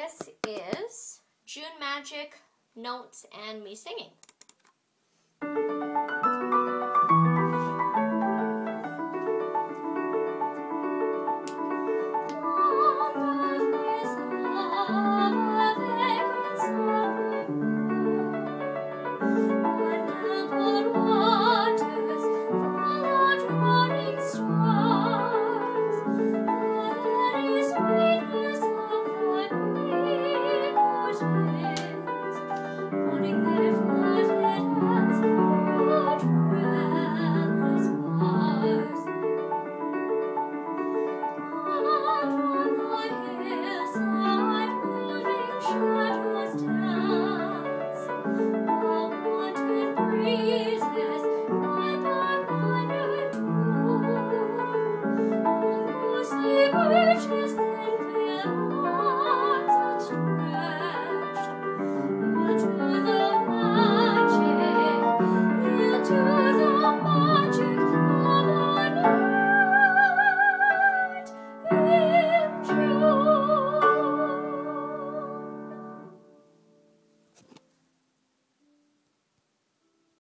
This is June Magic Notes and me singing. Jesus.